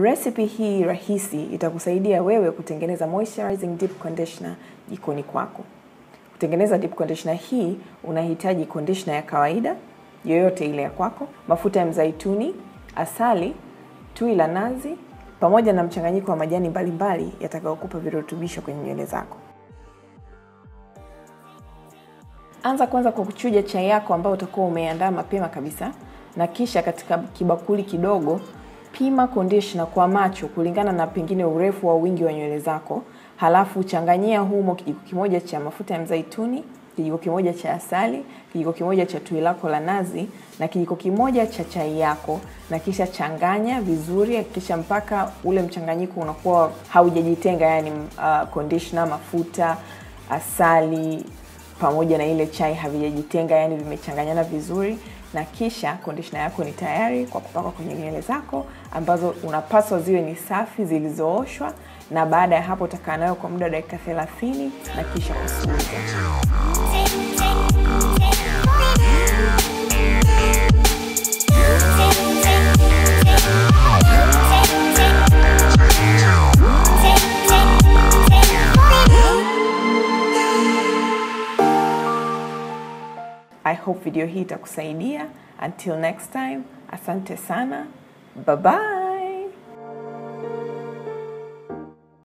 Recipe hii rahisi itakusaidia wewe kutengeneza moisturizing deep conditioner jikoni kwako. Kutengeneza deep conditioner hii unahitaji conditioner ya kawaida yoyote ile ya kwako, mafuta ya mzaituni, asali, tui la nazi pamoja na mchanganyiko wa majani mbalimbali yatakayokupa virutubisho kwenye nywele zako. Anza kwanza kwa kuchuja chai yako ambayo utakuwa umeandaa mapema kabisa, na kisha katika kibakuli kidogo pima conditioner kwa macho kulingana na pengine urefu wa wingi wa nywele zako. Halafu changanyia humo kijiko kimoja cha mafuta ya mzaituni, kijiko kimoja cha asali, kijiko kimoja cha tui lako la nazi na kijiko kimoja cha chai yako, na kisha changanya vizuri, hakikisha mpaka ule mchanganyiko unakuwa haujajitenga, yani uh, conditioner, mafuta, asali pamoja na ile chai havijajitenga, yani vimechanganyana vizuri, na kisha kondishna yako ni tayari kwa kupaka kwenye nywele zako ambazo unapaswa ziwe ni safi zilizooshwa, na baada ya hapo utakaa nayo kwa muda wa dakika 30 na kisha kusuuza. I hope video hii itakusaidia. Until next time, asante sana. Bye bye.